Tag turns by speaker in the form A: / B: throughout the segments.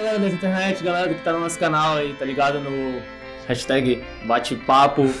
A: galera da internet, galera que tá no nosso canal aí, tá ligado no hashtag bate-papo.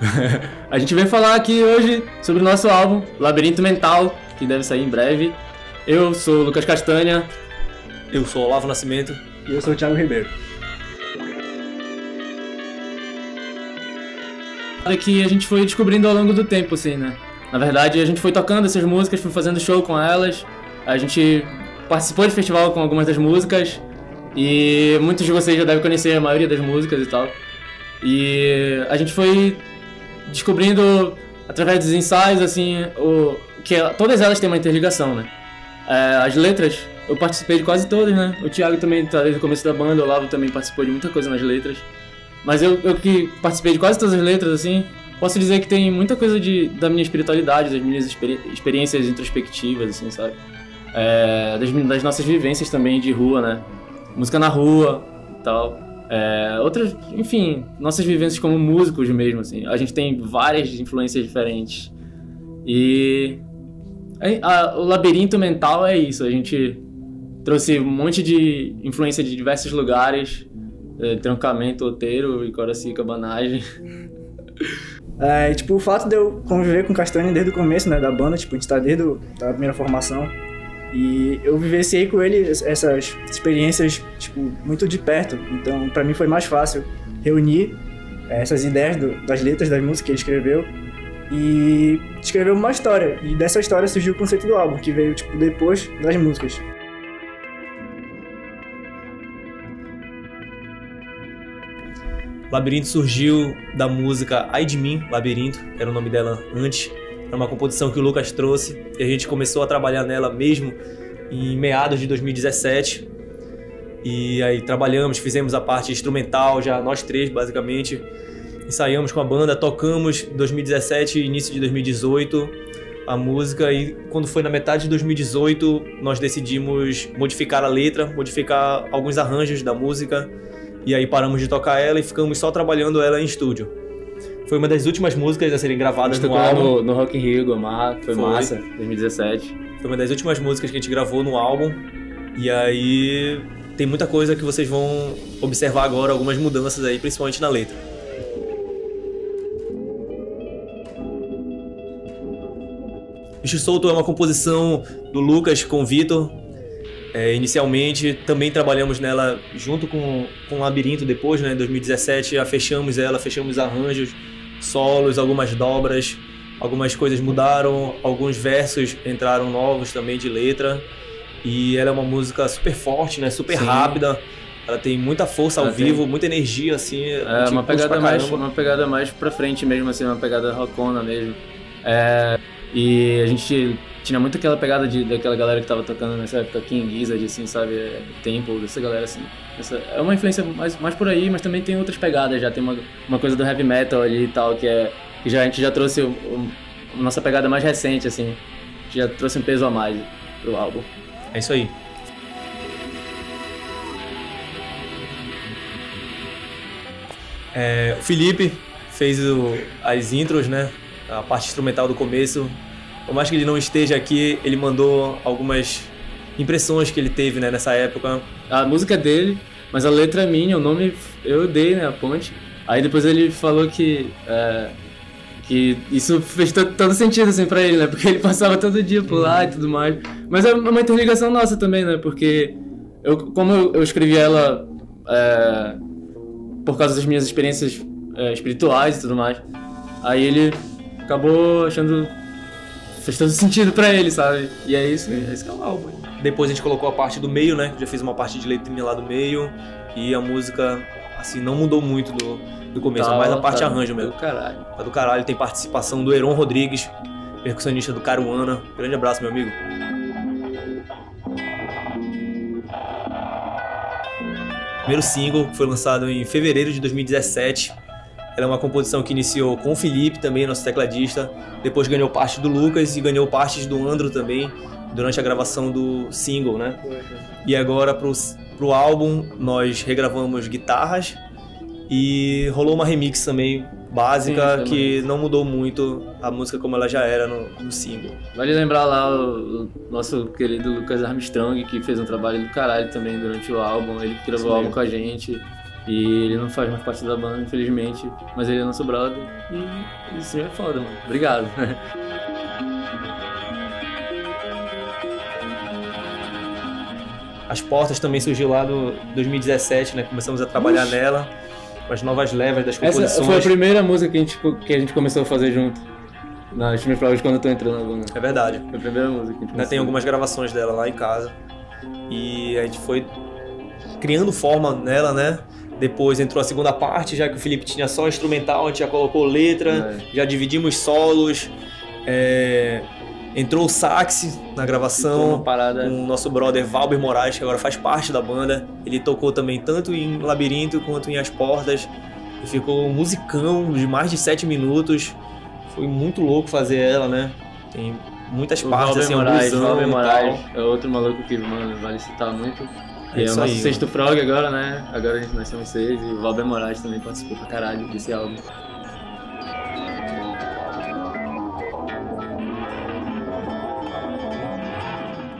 A: a gente vem falar aqui hoje sobre o nosso álbum, Labirinto Mental, que deve sair em breve. Eu sou o Lucas Castanha.
B: Eu sou o Olavo Nascimento.
C: E eu sou o Thiago Ribeiro.
A: que a gente foi descobrindo ao longo do tempo, assim, né? Na verdade, a gente foi tocando essas músicas, foi fazendo show com elas, a gente participou de festival com algumas das músicas, e muitos de vocês já devem conhecer a maioria das músicas e tal. E a gente foi descobrindo, através dos ensaios, assim, o, que todas elas têm uma interligação, né? É, as letras, eu participei de quase todas, né? O Thiago também tá desde o começo da banda, o Olavo também participou de muita coisa nas letras. Mas eu, eu que participei de quase todas as letras, assim, posso dizer que tem muita coisa de, da minha espiritualidade, das minhas experi experiências introspectivas, assim, sabe? É, das, das, nossas vivências também de rua, né? música na rua e tal. É, outras, enfim, nossas vivências como músicos mesmo, assim. A gente tem várias influências diferentes. E a, a, o labirinto mental é isso. A gente trouxe um monte de influência de diversos lugares. É, trancamento, Oteiro, Icoracica, Banagem.
C: É, tipo, o fato de eu conviver com o Castanho desde o começo, né, da banda, tipo, a gente tá desde a primeira formação, e eu vivenciei com ele essas experiências, tipo, muito de perto, então para mim foi mais fácil reunir é, essas ideias do, das letras das músicas que ele escreveu e escrever uma história, e dessa história surgiu o conceito do álbum, que veio, tipo, depois das músicas.
B: Labirinto surgiu da música Ai de Mim, Labirinto, era o nome dela antes. Era uma composição que o Lucas trouxe e a gente começou a trabalhar nela mesmo em meados de 2017. E aí trabalhamos, fizemos a parte instrumental, já nós três basicamente. Ensaiamos com a banda, tocamos 2017 e início de 2018 a música e quando foi na metade de 2018 nós decidimos modificar a letra, modificar alguns arranjos da música e aí paramos de tocar ela e ficamos só trabalhando ela em estúdio. Foi uma das últimas músicas a serem gravadas no álbum.
A: No, no Rock in Rio, Gomar, foi, foi massa, 2017.
B: Foi uma das últimas músicas que a gente gravou no álbum. E aí tem muita coisa que vocês vão observar agora, algumas mudanças aí, principalmente na letra. Bicho Solto é uma composição do Lucas com o Vitor, é, inicialmente, também trabalhamos nela junto com, com o Labirinto depois, né? Em 2017, já fechamos ela, fechamos arranjos, solos, algumas dobras, algumas coisas mudaram, alguns versos entraram novos também de letra. E ela é uma música super forte, né? Super Sim. rápida. Ela tem muita força ao vivo, tem... muita energia, assim.
A: É, uma pegada, mais, uma pegada mais pra frente mesmo, assim, uma pegada rockona mesmo. É, e a gente tinha muito aquela pegada de, daquela galera que tava tocando nessa época, King Gizzard, assim, sabe? É, Temple, dessa galera, assim. Essa, é uma influência mais, mais por aí, mas também tem outras pegadas, já tem uma, uma coisa do heavy metal ali e tal, que é. Que já, a gente já trouxe o, o, a nossa pegada mais recente, assim. Já trouxe um peso a mais pro álbum.
B: É isso aí. É, o Felipe fez o, as intros, né? A parte instrumental do começo, por mais que ele não esteja aqui, ele mandou algumas impressões que ele teve né, nessa época.
A: A música é dele, mas a letra é minha, o nome eu dei, né, a ponte. Aí depois ele falou que é, que isso fez todo sentido assim para ele, né? Porque ele passava todo dia por lá e tudo mais. Mas é uma interligação nossa também, né? Porque eu, como eu, eu escrevi ela é, por causa das minhas experiências é, espirituais e tudo mais, aí ele acabou achando fez todo sentido pra ele, sabe? E é isso, é isso que é o álbum.
B: Depois a gente colocou a parte do meio, né? Já fiz uma parte de letrinha lá do meio. E a música, assim, não mudou muito do, do começo, tá, mais a parte tá arranjo mesmo.
A: Do caralho.
B: Tá do caralho, tem participação do Heron Rodrigues, percussionista do Caruana. Grande abraço, meu amigo. Primeiro single foi lançado em fevereiro de 2017 ela é uma composição que iniciou com o Felipe, também nosso tecladista, depois ganhou parte do Lucas e ganhou partes do Andro também, durante a gravação do single, né? E agora pro, pro álbum nós regravamos guitarras e rolou uma remix também básica
A: Sim,
B: que não mudou muito a música como ela já era no, no single.
A: Vale lembrar lá o, o nosso querido Lucas Armstrong, que fez um trabalho do caralho também durante o álbum. Ele gravou o álbum com a gente. E ele não faz mais parte da banda, infelizmente. Mas ele é nosso brother. E isso é foda, mano. Obrigado.
B: As Portas também surgiu lá no 2017, né? Começamos a trabalhar nela, com as novas levas das
A: Essa
B: composições.
A: foi a primeira música que a gente, que a gente começou a fazer junto. Nas primeiras provas quando eu tô entrando na banda.
B: É verdade.
A: Foi a primeira música que a gente
B: Ainda
A: começou.
B: tem algumas gravações dela lá em casa. E a gente foi criando forma nela, né? Depois entrou a segunda parte, já que o Felipe tinha só instrumental, a gente já colocou letra, já dividimos solos. é, Entrou o sax na gravação. com o nosso brother Valber Moraes, que agora faz parte da banda. Ele tocou também tanto em Labirinto quanto em As Portas. E ficou um musicão de mais de sete minutos. Foi muito louco fazer ela, né? Tem muitas
A: O
B: partes,
A: Valber
B: assim,
A: Moraes,
B: ambuzão
A: Valber Moraes é outro maluco que, mano, vale citar muito.
B: É
A: E é,
B: isso
A: o nosso
B: aí,
A: sexto prog agora, né? Agora a gente nós somos seis e o Valber Moraes também participou pra caralho desse álbum.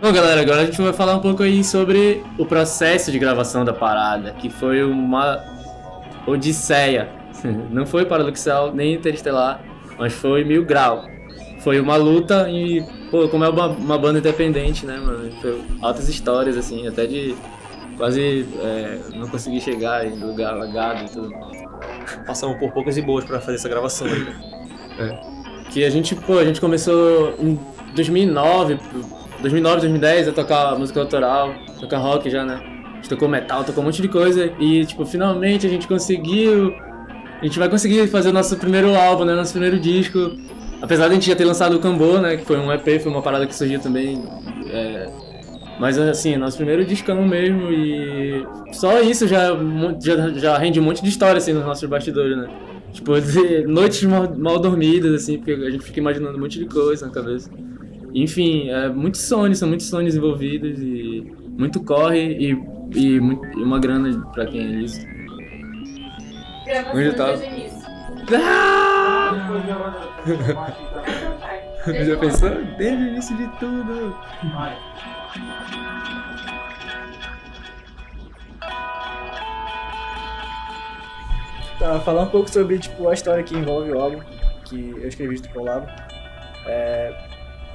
A: Bom, galera, agora a gente vai falar um pouco aí sobre o processo de gravação da parada, que foi uma odisseia. Não foi paradoxal nem interestelar, mas foi mil grau. Foi uma luta e, pô, como é uma, uma banda independente, né, mano? Foi altas histórias, assim, até de quase é, não conseguir chegar em lugar alagado e tudo.
B: Passamos por poucas e boas pra fazer essa gravação aí.
A: Que a gente, pô, a gente começou em 2009, 2009, 2010 a tocar música autoral, tocar rock já, né? A gente tocou metal, tocou um monte de coisa e, tipo, finalmente a gente conseguiu. A gente vai conseguir fazer o nosso primeiro álbum, né? Nosso primeiro disco. Apesar de a gente já ter lançado o Cambô, né? Que foi um EP, foi uma parada que surgiu também. é, Mas assim, nosso primeiro discão mesmo e só isso já, já, já rende um monte de história assim nos nossos bastidores, né? Tipo, de noites mal, mal dormidas, assim, porque a gente fica imaginando um monte de coisa na cabeça. Enfim, é muitos sonhos, são muitos sonhos envolvidos e muito corre e, e, e uma grana pra quem é isso. Onde tá?
D: desde o início.
A: Já pensou? Desde o início de tudo.
C: Tá, falar um pouco sobre tipo, a história que envolve o álbum, que eu escrevi junto com o Lavo. É,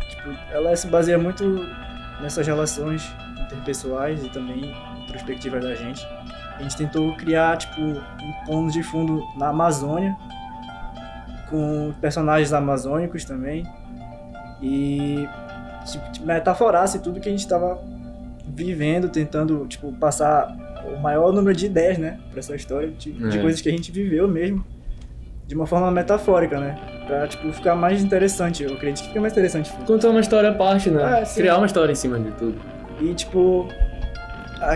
C: tipo, ela se baseia muito nessas relações interpessoais e também introspectivas da gente. A gente tentou criar tipo, um plano de fundo na Amazônia, com personagens amazônicos também, e tipo, metaforasse tudo que a gente estava vivendo, tentando tipo, passar o maior número de ideias, né, pra essa história, de, de
A: É.
C: coisas que a gente viveu mesmo, de uma forma metafórica, né, pra, tipo, ficar mais interessante, eu acredito que fica mais interessante.
A: Contar uma história à parte, né?
C: É, sim.
A: Criar uma história em cima de tudo.
C: E, tipo,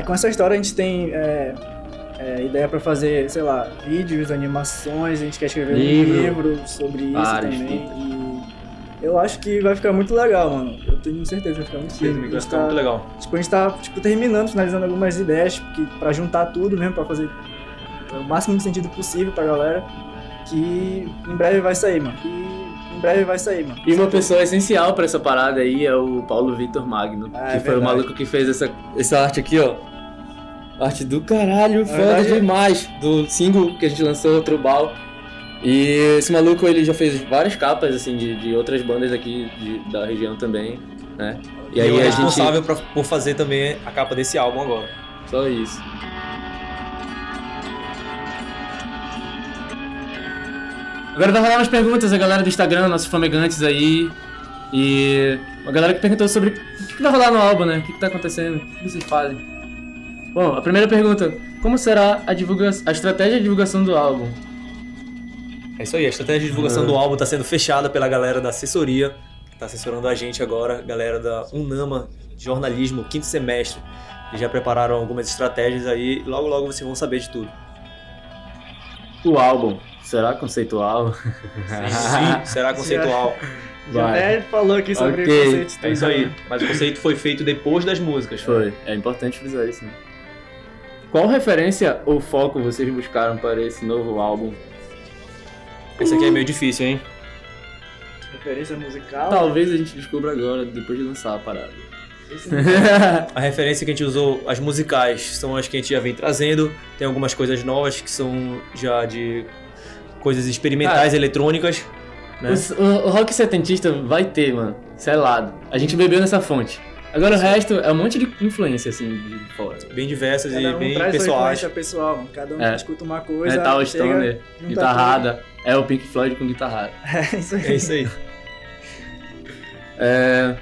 C: com essa história a gente tem é, é, ideia pra fazer, sei lá, vídeos, animações, a gente quer escrever
A: Livro.
C: um livro sobre isso
A: Várias
C: também. E eu acho que vai ficar muito legal, mano. Eu tenho certeza que vai ficar muito
B: Sim.
C: A
B: vai ficar
C: tá-
B: muito legal.
C: Tipo, a gente tá tipo, terminando, finalizando algumas ideias que, pra juntar tudo mesmo, pra fazer o máximo de sentido possível pra galera. Que em breve vai sair, mano. Que em breve vai sair, mano.
A: E uma pessoa essencial pra essa parada aí é o Paulo Vitor Magno,
C: Ah,
A: que
C: é
A: foi o maluco que fez essa, essa arte aqui, ó. Arte do caralho, foda
C: verdade-
A: demais. Do single que a gente lançou, Trubal. E esse maluco, ele já fez várias capas, assim, de, de outras bandas aqui de- da região também, né? E aí
B: eu
A: a gente...
B: responsável pra- por fazer também a capa desse álbum agora.
A: Só isso. Agora vai rolar umas perguntas, a galera do Instagram, nossos famegantes aí. E uma galera que perguntou sobre o que que vai rolar no álbum, né? O que, que tá acontecendo? O que vocês fazem? Bom, a primeira pergunta: Como será a, divulga a estratégia de divulgação do álbum?
B: É isso aí, a estratégia de divulgação
A: Uhum.
B: do álbum está sendo fechada pela galera da assessoria, que está assessorando a gente agora, galera da Unama Jornalismo, quinto semestre. Eles já prepararam algumas estratégias aí, logo logo vocês vão saber de tudo.
A: O álbum será conceitual?
B: Sim, será conceitual.
C: Já
A: Vai.
C: até falou aqui sobre
A: Ok.
C: conceitos.
B: É isso aí. Mas o conceito foi feito depois das músicas.
A: Foi. É importante frisar isso. Né? Qual referência ou foco vocês buscaram para esse novo álbum?
B: Esse aqui é meio difícil, hein?
C: Referência musical.
A: Talvez a gente descubra agora, depois de lançar a parada.
B: A referência que a gente usou, as musicais, são as que a gente já vem trazendo. Tem algumas coisas novas que são já de coisas experimentais eletrônicas. Né?
A: O, o rock setentista vai ter, mano. Selado. A gente bebeu nessa fonte. Agora o resto é um monte de influência, assim, de fora.
B: Bem diversas
C: Cada
B: e
C: um
B: bem
C: traz
B: pessoais.
C: pessoal, mano. Cada um
A: É.
C: escuta uma coisa.
A: Metal, stoner, guitarrada. É o Pink Floyd com guitarrada.
C: É isso aí.
B: É isso aí.
A: É...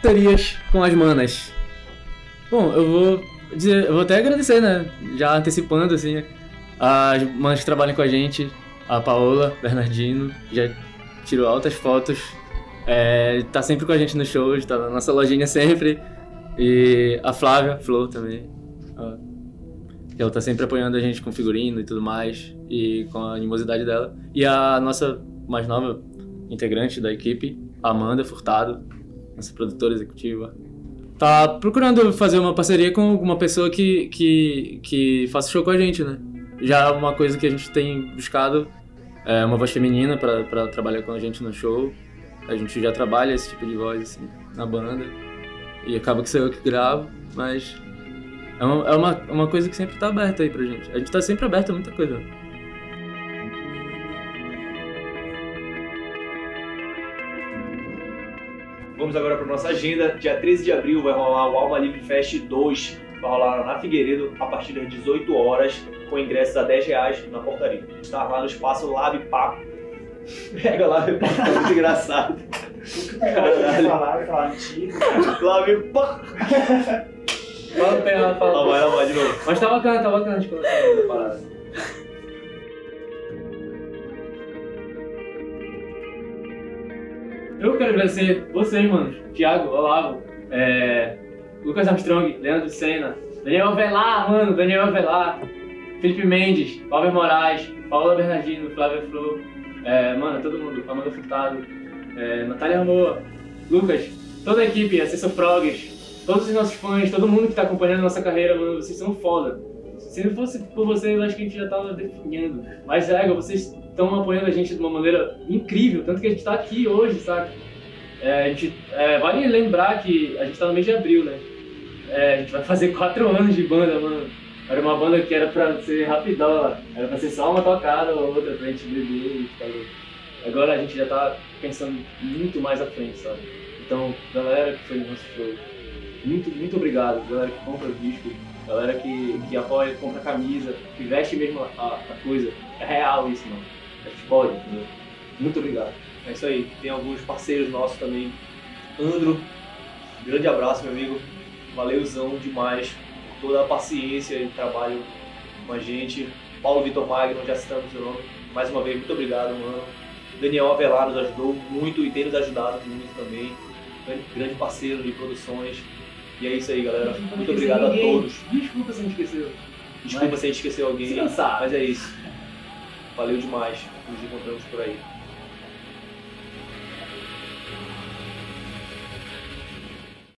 A: Terias com as manas. Bom, eu vou dizer, eu vou até agradecer, né? Já antecipando, assim, as manas que trabalham com a gente, a Paola, Bernardino, já tirou altas fotos, é, tá sempre com a gente nos shows, tá na nossa lojinha sempre. E a Flávia, Flor também. ó, ela tá sempre apoiando a gente com figurino e tudo mais, e com a animosidade dela. E a nossa mais nova integrante da equipe, Amanda Furtado, nossa produtora executiva. Tá procurando fazer uma parceria com alguma pessoa que, que, que faça show com a gente, né? Já é uma coisa que a gente tem buscado, é uma voz feminina pra trabalhar com a gente no show. A gente já trabalha esse tipo de voz, assim, na banda. E acaba que sou eu que gravo, mas é uma, é uma, uma coisa que sempre tá aberta aí pra gente. A gente tá sempre aberto a muita coisa.
B: Vamos agora para nossa agenda. Dia 13 de abril vai rolar o Alma Livre Fest 2. Vai rolar na Figueiredo a partir das 18 horas, com ingressos a 10 reais na portaria. Está lá no espaço Lab Paco. Pega Lab Paco, é muito engraçado. Caralho.
C: Falar, falar antigo.
B: Lab Paco.
A: Fala, pega,
B: Lá vai, lá vai de novo.
A: Mas tá bacana, tá bacana de colocar essa parada. Eu quero agradecer vocês, mano. Thiago, Olavo, é, Lucas Armstrong, Leandro Senna, Daniel Avelar, mano, Daniel Avelar, Felipe Mendes, Paulo Moraes, Paola Bernardino, Flávia Flor, é, mano, todo mundo, Amanda Furtado, é, Natália Moa, Lucas, toda a equipe, Assessor Frogs, todos os nossos fãs, todo mundo que tá acompanhando a nossa carreira, mano, vocês são foda. Se não fosse por vocês, eu acho que a gente já tava definindo. Mas, é, vocês estão apoiando a gente de uma maneira incrível, tanto que a gente tá aqui hoje, sabe? É, a gente, é, vale lembrar que a gente tá no mês de abril, né? É, a gente vai fazer quatro anos de banda, mano. Era uma banda que era pra ser rapidão, era pra ser só uma tocada ou outra pra gente beber e ficar louco. Agora a gente já tá pensando muito mais à frente, sabe? Então, galera que foi no nosso show, muito, muito obrigado. Galera que compra o disco, galera que, que apoia, compra camisa, que veste mesmo a, a coisa. É real isso, mano. A gente pode, entendeu? Muito obrigado.
B: É isso aí. Tem alguns parceiros nossos também. Andro, grande abraço, meu amigo. Valeuzão demais toda a paciência e trabalho com a gente. Paulo Vitor Magno, já citamos seu nome. Mais uma vez, muito obrigado, mano. Daniel Avelar nos ajudou muito e tem nos ajudado muito também. Grande, parceiro de produções. E é isso aí, galera. Muito obrigado a todos.
A: Desculpa se a gente esqueceu.
B: Desculpa
A: Mas-
B: se a gente esqueceu alguém,
A: Se cansar.
B: mas é isso. Valeu demais. Nos encontramos por aí.